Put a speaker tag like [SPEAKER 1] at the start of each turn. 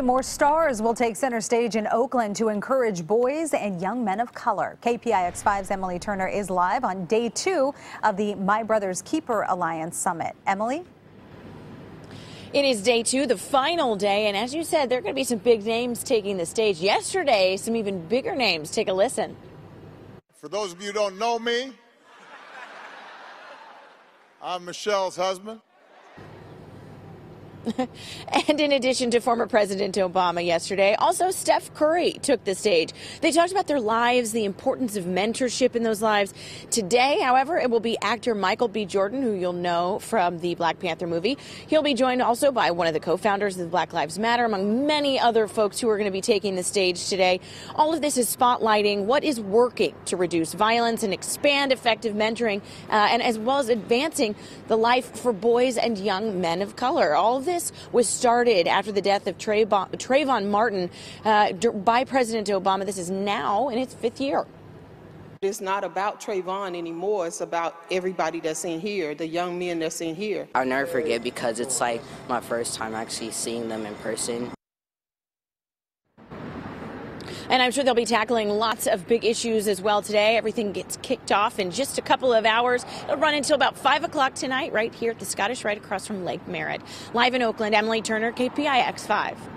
[SPEAKER 1] More stars will take center stage in Oakland to encourage boys and young men of color. KPIX5's Emily Turner is live on day two of the My Brother's Keeper Alliance Summit. Emily?
[SPEAKER 2] It is day two, the final day, and as you said, there are going to be some big names taking the stage. Yesterday, some even bigger names. Take a listen.
[SPEAKER 3] For those of you who don't know me, I'm Michelle's husband.
[SPEAKER 2] and in addition to former President Obama yesterday, also Steph Curry took the stage. They talked about their lives, the importance of mentorship in those lives. Today, however, it will be actor Michael B. Jordan, who you'll know from the Black Panther movie. He'll be joined also by one of the co-founders of Black Lives Matter, among many other folks who are going to be taking the stage today. All of this is spotlighting what is working to reduce violence and expand effective mentoring, uh, and as well as advancing the life for boys and young men of color. All of this this was started after the death of Trayvon, Trayvon Martin uh, by President Obama. This is now in its fifth year.
[SPEAKER 4] It's not about Trayvon anymore. It's about everybody that's in here, the young men that's in here.
[SPEAKER 5] I'll never forget because it's like my first time actually seeing them in person.
[SPEAKER 2] And I'm sure they'll be tackling lots of big issues as well today. Everything gets kicked off in just a couple of hours. It'll run until about 5 o'clock tonight, right here at the Scottish Rite across from Lake Merritt. Live in Oakland, Emily Turner, KPIX 5.